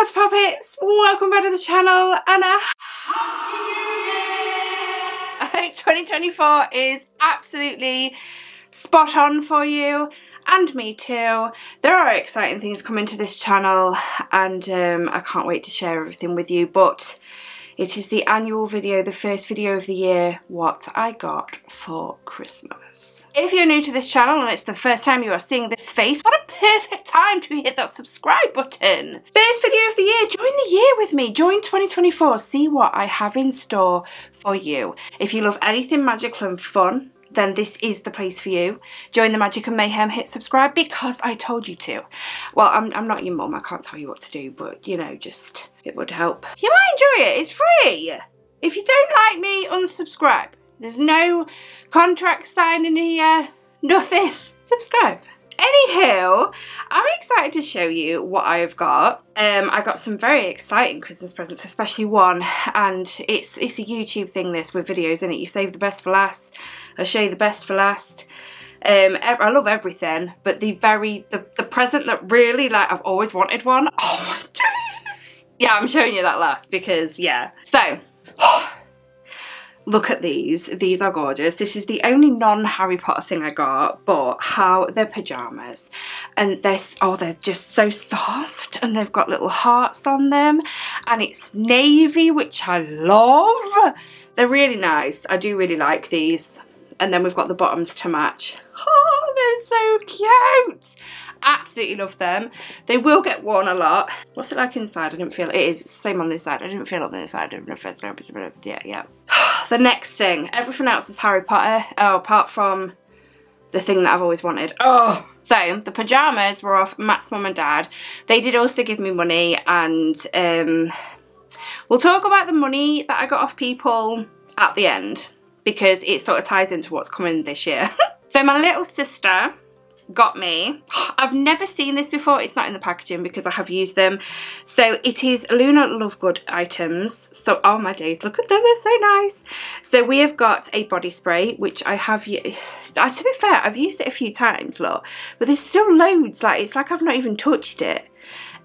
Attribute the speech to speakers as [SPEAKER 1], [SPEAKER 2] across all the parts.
[SPEAKER 1] Potter Poppets, welcome back to the channel and a I hope 2024 is absolutely spot on for you and me too. There are exciting things coming to this channel and um, I can't wait to share everything with you but it is the annual video, the first video of the year, what I got for Christmas. If you're new to this channel and it's the first time you are seeing this face, what a perfect time to hit that subscribe button. First video of the year, join the year with me, join 2024, see what I have in store for you. If you love anything magical and fun, then this is the place for you. Join the Magic and Mayhem, hit subscribe because I told you to. Well, I'm, I'm not your mum, I can't tell you what to do, but you know, just, it would help. You might enjoy it, it's free. If you don't like me, unsubscribe. There's no contract signing here, nothing. Subscribe. Anywho, I'm excited to show you what I've got. Um, I got some very exciting Christmas presents, especially one, and it's it's a YouTube thing this with videos in it. You save the best for last. I'll show you the best for last. Um, I love everything, but the very, the, the present that really, like, I've always wanted one. Oh my goodness. Yeah, I'm showing you that last because, yeah. So, look at these. These are gorgeous. This is the only non-Harry Potter thing I got, but how they're pyjamas. And they're, oh, they're just so soft and they've got little hearts on them. And it's navy, which I love. They're really nice. I do really like these. And then we've got the bottoms to match. Oh, they're so cute. Absolutely love them. They will get worn a lot. What's it like inside? I didn't feel it. Is. It's the same on this side. I didn't feel it on this side. Yeah, yeah. the next thing. Everything else is Harry Potter. Oh, apart from the thing that I've always wanted. Oh! So, the pyjamas were off Matt's mum and dad. They did also give me money and um, we'll talk about the money that I got off people at the end because it sort of ties into what's coming this year. so my little sister got me. I've never seen this before. It's not in the packaging because I have used them. So it is Luna Lovegood items. So, oh my days, look at them. They're so nice. So we have got a body spray, which I have, uh, to be fair, I've used it a few times, look. But there's still loads. Like, it's like I've not even touched it.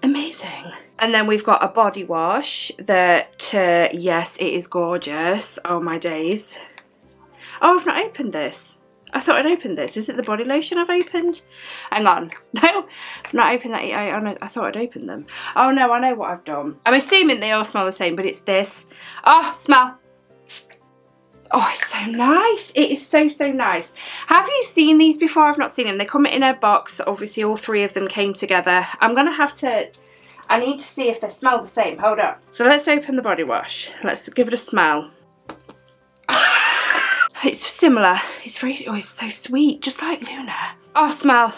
[SPEAKER 1] Amazing. And then we've got a body wash that, uh, yes, it is gorgeous. Oh my days. Oh, I've not opened this. I thought I'd opened this. Is it the body lotion I've opened? Hang on. No, I've not opened that. I, I, I thought I'd opened them. Oh no, I know what I've done. I'm assuming they all smell the same, but it's this. Oh, smell. Oh, it's so nice. It is so, so nice. Have you seen these before? I've not seen them. They come in a box. Obviously, all three of them came together. I'm going to have to... I need to see if they smell the same. Hold up. So let's open the body wash. Let's give it a smell. It's similar. It's very, oh, it's so sweet, just like Luna. Oh, smell.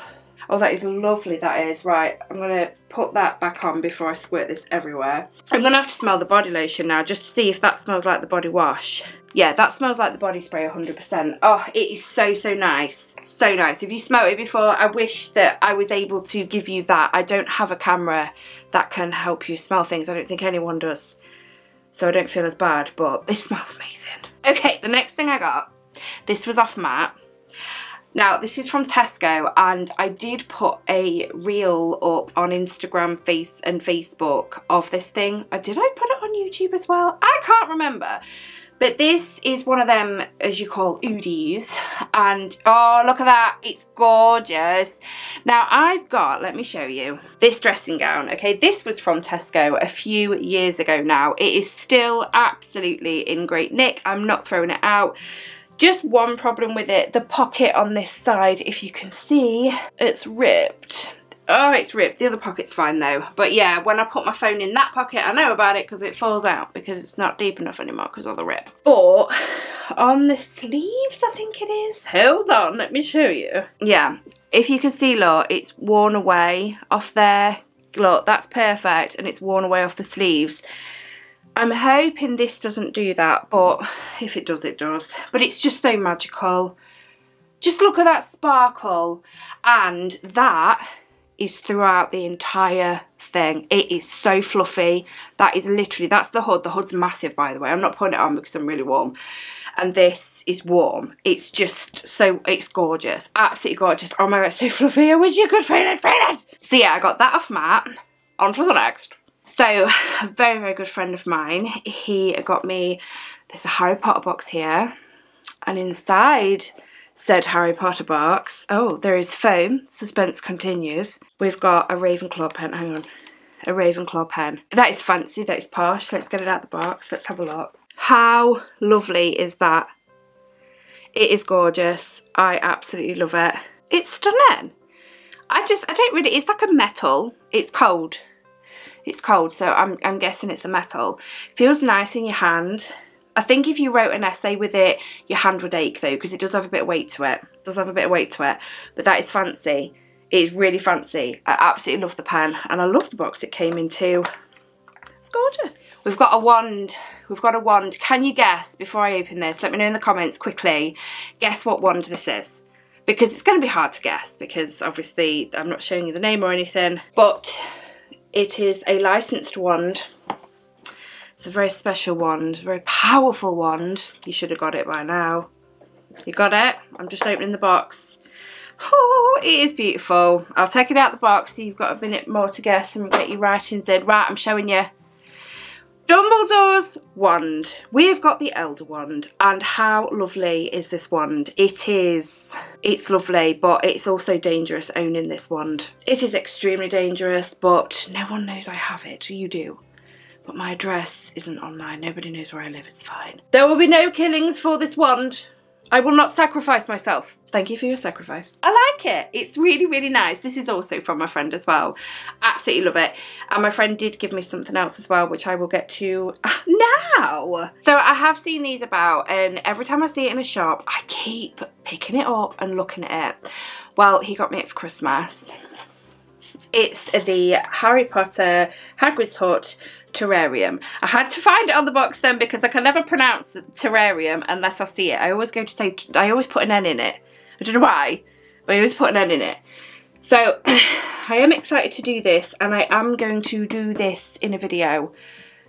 [SPEAKER 1] Oh, that is lovely, that is. Right, I'm going to put that back on before I squirt this everywhere. I'm going to have to smell the body lotion now just to see if that smells like the body wash. Yeah, that smells like the body spray 100%. Oh, it is so, so nice. So nice. If you smelled it before, I wish that I was able to give you that. I don't have a camera that can help you smell things. I don't think anyone does. So I don't feel as bad, but this smells amazing. Okay, the next thing I got, this was off Matt. Now, this is from Tesco, and I did put a reel up on Instagram, Face and Facebook of this thing. Uh, did I put it on YouTube as well? I can't remember. But this is one of them, as you call, oodies. And, oh, look at that. It's gorgeous. Now, I've got, let me show you, this dressing gown. Okay, this was from Tesco a few years ago now. It is still absolutely in great nick. I'm not throwing it out. Just one problem with it, the pocket on this side, if you can see, it's ripped. Oh, it's ripped. The other pocket's fine though. But yeah, when I put my phone in that pocket, I know about it because it falls out because it's not deep enough anymore because of the rip. But on the sleeves, I think it is. Hold on, let me show you. Yeah, if you can see, look, it's worn away off there. Look, that's perfect and it's worn away off the sleeves. I'm hoping this doesn't do that, but if it does, it does. But it's just so magical. Just look at that sparkle. And that is throughout the entire thing. It is so fluffy. That is literally, that's the hood. The hood's massive, by the way. I'm not putting it on because I'm really warm. And this is warm. It's just so, it's gorgeous. Absolutely gorgeous. Oh my god, it's so fluffy. I wish you could feel it, feel it. So yeah, I got that off Matt. On to the next. So, a very, very good friend of mine, he got me, there's a Harry Potter box here, and inside said Harry Potter box, oh, there is foam, suspense continues. We've got a Ravenclaw pen, hang on, a Ravenclaw pen. That is fancy, that is posh. Let's get it out the box, let's have a look. How lovely is that? It is gorgeous. I absolutely love it. It's stunning. I just, I don't really, it's like a metal. It's cold. It's cold, so I'm, I'm guessing it's a metal. Feels nice in your hand. I think if you wrote an essay with it, your hand would ache though, because it does have a bit of weight to it. it. does have a bit of weight to it. But that is fancy. It is really fancy. I absolutely love the pen, and I love the box it came in too. It's gorgeous. We've got a wand. We've got a wand. Can you guess, before I open this, let me know in the comments quickly, guess what wand this is because it's going to be hard to guess because obviously I'm not showing you the name or anything but it is a licensed wand it's a very special wand very powerful wand. You should have got it by now. You got it? I'm just opening the box. Oh it is beautiful. I'll take it out the box so you've got a minute more to guess and get your writings in. Right I'm showing you. Dumbledore's wand. We have got the Elder Wand. And how lovely is this wand? It is, it's lovely but it's also dangerous owning this wand. It is extremely dangerous but no one knows I have it, you do. But my address isn't online, nobody knows where I live, it's fine. There will be no killings for this wand. I will not sacrifice myself. Thank you for your sacrifice. I like it. It's really, really nice. This is also from my friend as well. Absolutely love it. And my friend did give me something else as well, which I will get to uh, now. So I have seen these about and every time I see it in a shop, I keep picking it up and looking at it. Well, he got me it for Christmas. It's the Harry Potter Hagrid's Hut terrarium. I had to find it on the box then because I can never pronounce terrarium unless I see it. I always go to say, I always put an N in it. I don't know why, but I always put an N in it. So I am excited to do this and I am going to do this in a video.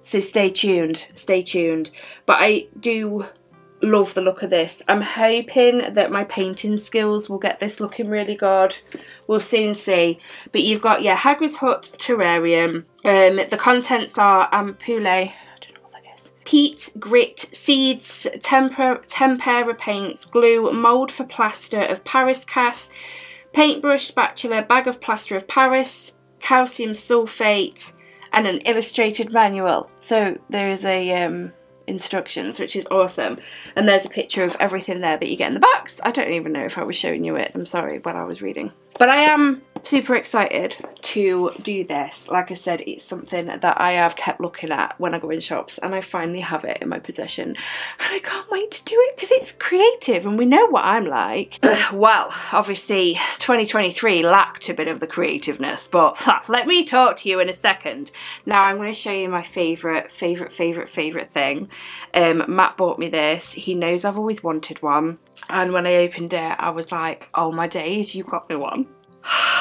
[SPEAKER 1] So stay tuned, stay tuned. But I do love the look of this. I'm hoping that my painting skills will get this looking really good. We'll soon see. But you've got, yeah, Hagrid's Hut Terrarium. Um, the contents are ampoule, I don't know what that is. Peat, grit, seeds, temper, tempera paints, glue, mould for plaster of Paris cast, paintbrush, spatula, bag of plaster of Paris, calcium sulfate, and an illustrated manual. So there is a um, instructions, which is awesome. And there's a picture of everything there that you get in the box. I don't even know if I was showing you it. I'm sorry, but I was reading. But I am super excited to do this. Like I said, it's something that I have kept looking at when I go in shops and I finally have it in my possession. And I can't wait to do it because it's creative and we know what I'm like. well, obviously 2023 lacked a bit of the creativeness, but let me talk to you in a second. Now I'm going to show you my favourite, favourite, favourite, favourite thing. Um, Matt bought me this. He knows I've always wanted one. And when I opened it, I was like, oh my days, you got me one.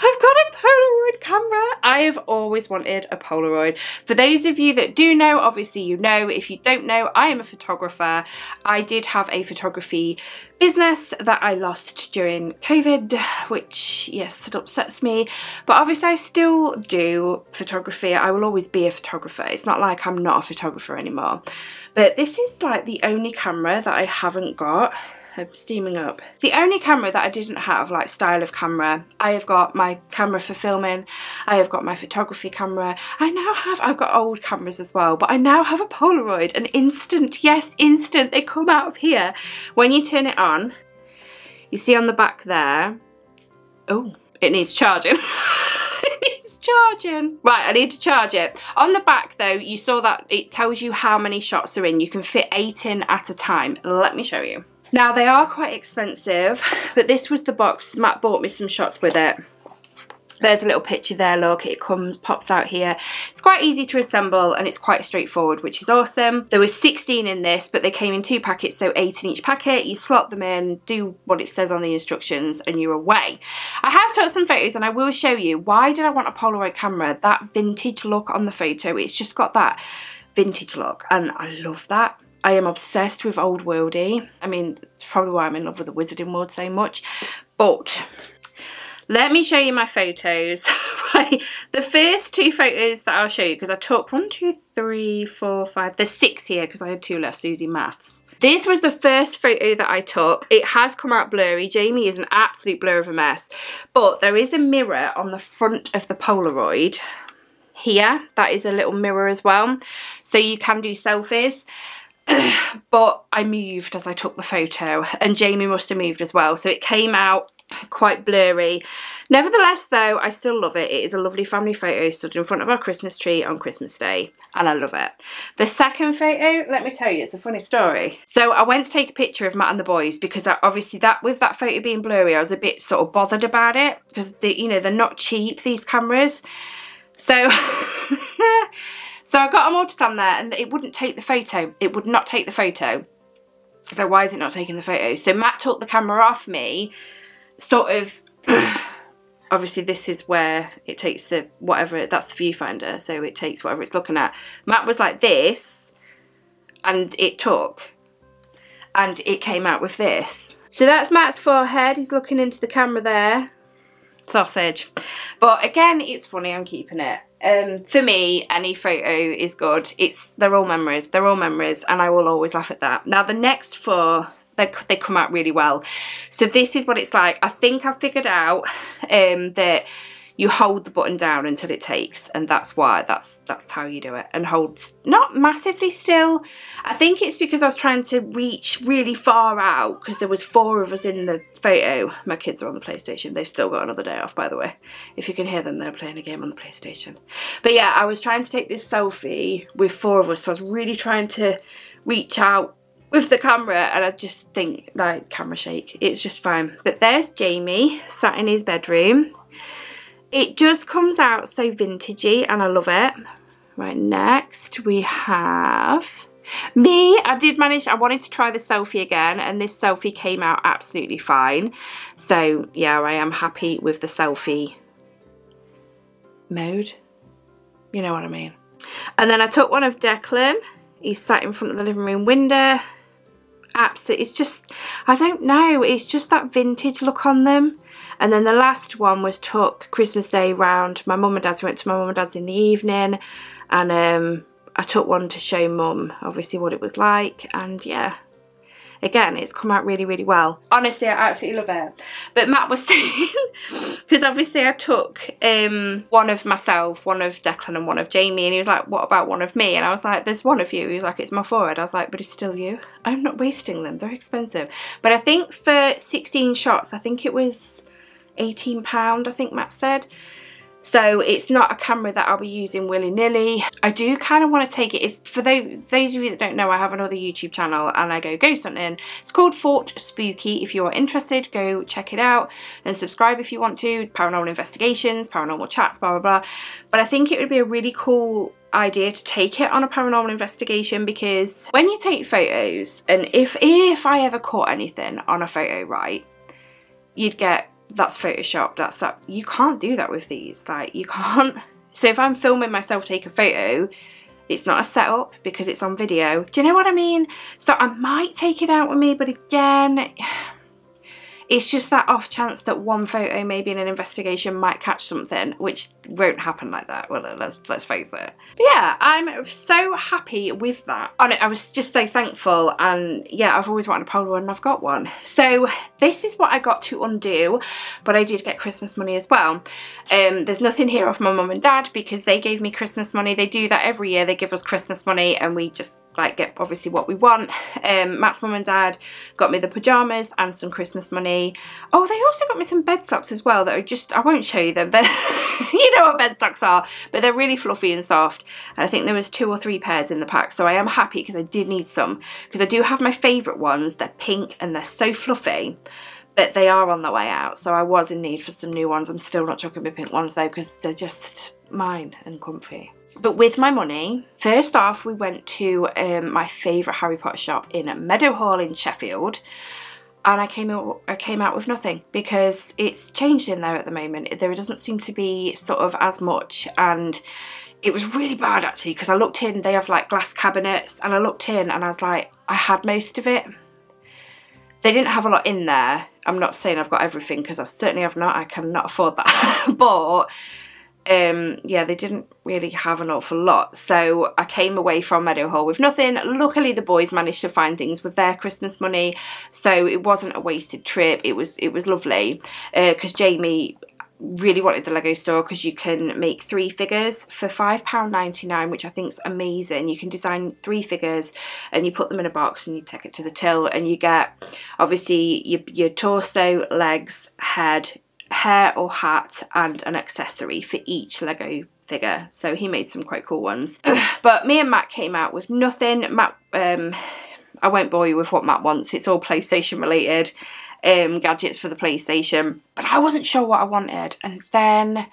[SPEAKER 1] I've got a Polaroid camera. I have always wanted a Polaroid. For those of you that do know, obviously you know. If you don't know, I am a photographer. I did have a photography business that I lost during COVID, which, yes, it upsets me. But obviously I still do photography. I will always be a photographer. It's not like I'm not a photographer anymore. But this is like the only camera that I haven't got steaming up. The only camera that I didn't have, like style of camera. I have got my camera for filming, I have got my photography camera. I now have, I've got old cameras as well, but I now have a Polaroid, an instant, yes, instant, they come out of here. When you turn it on, you see on the back there, oh, it needs charging. It's charging. Right, I need to charge it. On the back though, you saw that it tells you how many shots are in. You can fit eight in at a time. Let me show you. Now they are quite expensive, but this was the box. Matt bought me some shots with it. There's a little picture there, look, it comes, pops out here. It's quite easy to assemble and it's quite straightforward, which is awesome. There was 16 in this, but they came in two packets, so eight in each packet. You slot them in, do what it says on the instructions, and you're away. I have took some photos and I will show you. Why did I want a Polaroid camera? That vintage look on the photo, it's just got that vintage look, and I love that. I am obsessed with old worldy. I mean, it's probably why I'm in love with the wizarding world so much. But let me show you my photos. the first two photos that I'll show you, because I took one, two, three, four, five, there's six here because I had two left, Susie maths. This was the first photo that I took. It has come out blurry. Jamie is an absolute blur of a mess. But there is a mirror on the front of the Polaroid here. That is a little mirror as well. So you can do selfies. but I moved as I took the photo and Jamie must have moved as well. So it came out quite blurry. Nevertheless though, I still love it. It is a lovely family photo stood in front of our Christmas tree on Christmas Day and I love it. The second photo, let me tell you, it's a funny story. So I went to take a picture of Matt and the boys because I, obviously that with that photo being blurry, I was a bit sort of bothered about it because you know, they're not cheap, these cameras. So, so I got all to stand there and it wouldn't take the photo. It would not take the photo. So why is it not taking the photo? So Matt took the camera off me sort of obviously this is where it takes the whatever that's the viewfinder so it takes whatever it's looking at Matt was like this and it took and it came out with this so that's Matt's forehead he's looking into the camera there sausage but again it's funny I'm keeping it um, for me any photo is good it's they're all memories they're all memories and I will always laugh at that now the next four they, they come out really well. So this is what it's like. I think I've figured out um, that you hold the button down until it takes and that's why that's that's how you do it and hold not massively still. I think it's because I was trying to reach really far out because there was four of us in the photo. My kids are on the PlayStation. They've still got another day off by the way. If you can hear them they're playing a game on the PlayStation. But yeah I was trying to take this selfie with four of us so I was really trying to reach out with the camera and I just think like camera shake. It's just fine. But there's Jamie sat in his bedroom it just comes out so vintagey and I love it. Right next we have me. I did manage I wanted to try the selfie again and this selfie came out absolutely fine. So yeah I am happy with the selfie mode. You know what I mean? And then I took one of Declan. He's sat in front of the living room window. Absolutely, it's just, I don't know, it's just that vintage look on them. And then the last one was took Christmas Day round. My mum and dad's went to my mum and dad's in the evening. And um, I took one to show mum, obviously, what it was like. And yeah, again it's come out really really well. Honestly I absolutely love it. But Matt was saying because obviously I took um, one of myself one of Declan and one of Jamie and he was like what about one of me? And I was like there's one of you. He was like it's my forehead I was like but it's still you? I'm not wasting them. They're expensive. But I think for 16 shots I think it was 18 pound I think Matt said so it's not a camera that I'll be using willy-nilly. I do kind of want to take it, if for those, those of you that don't know, I have another YouTube channel and I go ghost hunting. It's called Fort Spooky. If you are interested, go check it out and subscribe if you want to. Paranormal investigations, paranormal chats, blah, blah, blah. But I think it would be a really cool idea to take it on a paranormal investigation because when you take photos and if if I ever caught anything on a photo right you'd get that's Photoshop, that's that you can't do that with these like you can't so if I'm filming myself take a photo it's not a setup because it's on video. Do you know what I mean? So I might take it out with me but again it's just that off chance that one photo maybe in an investigation might catch something, which won't happen like that. Well, let's let's face it. But yeah, I'm so happy with that. On it, I was just so thankful, and yeah, I've always wanted a Polaroid, and I've got one. So this is what I got to undo, but I did get Christmas money as well. Um, there's nothing here off my mum and dad because they gave me Christmas money. They do that every year. They give us Christmas money, and we just like get obviously what we want. Um, Matt's mum and dad got me the pajamas and some Christmas money. Oh, they also got me some bed socks as well that are just, I won't show you them. you know what bed socks are, but they're really fluffy and soft. And I think there was two or three pairs in the pack. So I am happy because I did need some because I do have my favourite ones. They're pink and they're so fluffy but they are on the way out so I was in need for some new ones I'm still not chucking my pink ones though because they're just mine and comfy but with my money, first off, we went to um, my favourite Harry Potter shop in Meadowhall in Sheffield. And I came out, I came out with nothing because it's changed in there at the moment. There doesn't seem to be sort of as much and it was really bad actually because I looked in, they have like glass cabinets and I looked in and I was like, I had most of it they didn't have a lot in there. I'm not saying I've got everything because I certainly have not. I cannot afford that. but um, yeah, they didn't really have an awful lot. So I came away from Meadowhall with nothing. Luckily, the boys managed to find things with their Christmas money, so it wasn't a wasted trip. It was it was lovely because uh, Jamie really wanted the Lego store because you can make three figures for £5.99 which I think is amazing. You can design three figures and you put them in a box and you take it to the till and you get obviously your, your torso, legs, head, hair or hat and an accessory for each Lego figure. So he made some quite cool ones. but me and Matt came out with nothing. Matt, um, I won't bore you with what Matt wants. It's all PlayStation related um, gadgets for the PlayStation. But I wasn't sure what I wanted. And then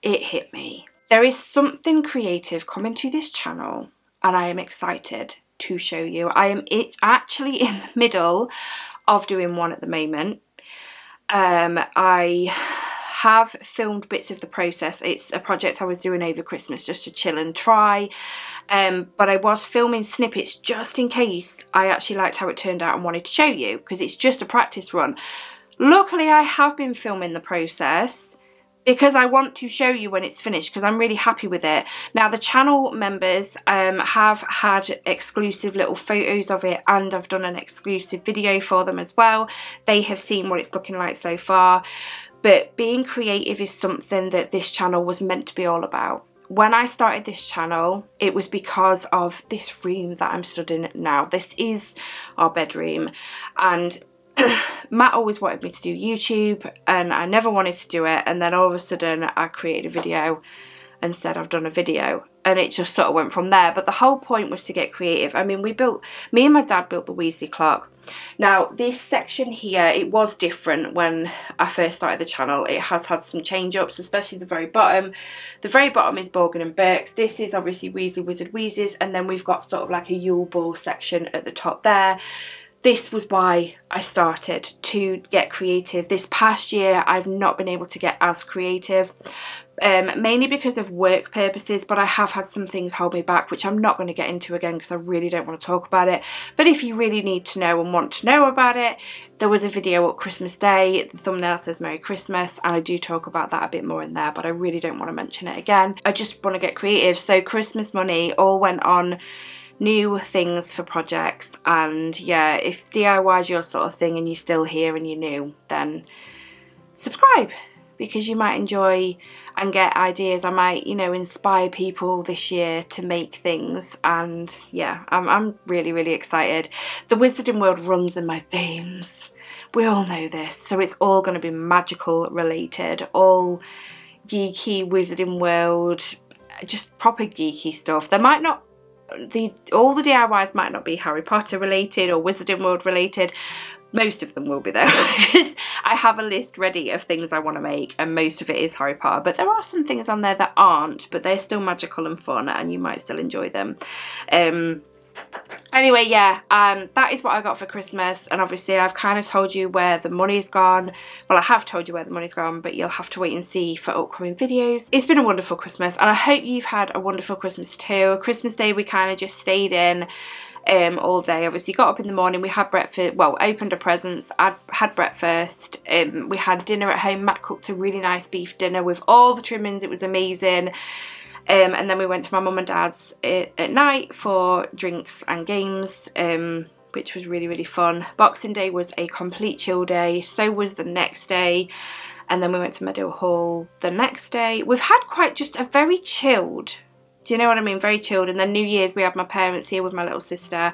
[SPEAKER 1] it hit me. There is something creative coming to this channel and I am excited to show you. I am actually in the middle of doing one at the moment. Um, I have filmed bits of the process. It's a project I was doing over Christmas just to chill and try. Um, but I was filming snippets just in case I actually liked how it turned out and wanted to show you because it's just a practice run. Luckily I have been filming the process because I want to show you when it's finished because I'm really happy with it. Now the channel members um, have had exclusive little photos of it and I've done an exclusive video for them as well. They have seen what it's looking like so far but being creative is something that this channel was meant to be all about. When I started this channel, it was because of this room that I'm stood in now. This is our bedroom and Matt always wanted me to do YouTube and I never wanted to do it and then all of a sudden I created a video and said I've done a video and it just sort of went from there. But the whole point was to get creative. I mean we built me and my dad built the Weasley clock. Now this section here it was different when I first started the channel. It has had some change ups especially the very bottom. The very bottom is Borgin and Burkes this is obviously Weasley Wizard Wheezes and then we've got sort of like a Yule Ball section at the top there this was why I started to get creative. This past year I've not been able to get as creative um, mainly because of work purposes but I have had some things hold me back which I'm not going to get into again because I really don't want to talk about it. But if you really need to know and want to know about it there was a video at Christmas Day. The thumbnail says Merry Christmas and I do talk about that a bit more in there but I really don't want to mention it again. I just want to get creative. So Christmas money all went on new things for projects and yeah if DIY is your sort of thing and you're still here and you're new then subscribe because you might enjoy and get ideas. I might, you know, inspire people this year to make things and yeah, I'm, I'm really, really excited. The Wizarding World runs in my veins. We all know this, so it's all going to be magical related, all geeky Wizarding World, just proper geeky stuff. There might not the all the DIYs might not be Harry Potter related or Wizarding World related, most of them will be there because I have a list ready of things I want to make and most of it is Harry Potter. But there are some things on there that aren't but they're still magical and fun and you might still enjoy them. Um, anyway yeah um, that is what I got for Christmas and obviously I've kind of told you where the money's gone well I have told you where the money's gone but you'll have to wait and see for upcoming videos it's been a wonderful Christmas and I hope you've had a wonderful Christmas too Christmas day we kind of just stayed in um, all day. Obviously got up in the morning, we had breakfast, well opened a presents, I had breakfast, um, we had dinner at home, Matt cooked a really nice beef dinner with all the trimmings, it was amazing. Um, and then we went to my mum and dad's at, uh, at night for drinks and games. Um, which was really really fun. Boxing Day was a complete chill day, so was the next day and then we went to Meadowhall the next day. We've had quite just a very chilled do you know what I mean? Very chilled. And then New Year's, we had my parents here with my little sister.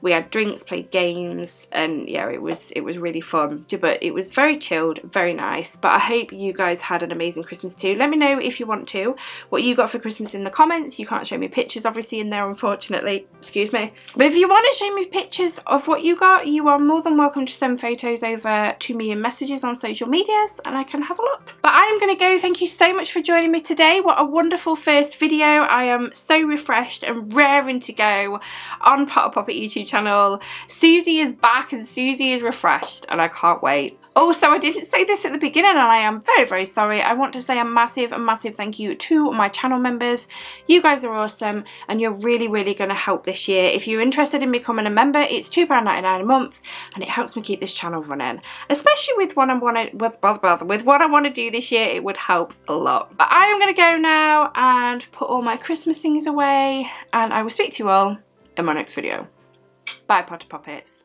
[SPEAKER 1] We had drinks, played games, and yeah, it was it was really fun. But it was very chilled, very nice. But I hope you guys had an amazing Christmas too. Let me know if you want to, what you got for Christmas in the comments. You can't show me pictures, obviously, in there, unfortunately. Excuse me. But if you want to show me pictures of what you got, you are more than welcome to send photos over to me in messages on social medias, and I can have a look. But I am going to go. Thank you so much for joining me today. What a wonderful first video. I am so refreshed and raring to go on Potter Poppet YouTube channel. Susie is back and Susie is refreshed and I can't wait. Also, I didn't say this at the beginning and I am very, very sorry. I want to say a massive, a massive thank you to my channel members. You guys are awesome and you're really, really going to help this year. If you're interested in becoming a member, it's £2.99 a month and it helps me keep this channel running. Especially with what I want to, with, with what I want to do this year, it would help a lot. But I am going to go now and put all my Christmas things away and I will speak to you all in my next video. Bye Potter Poppets.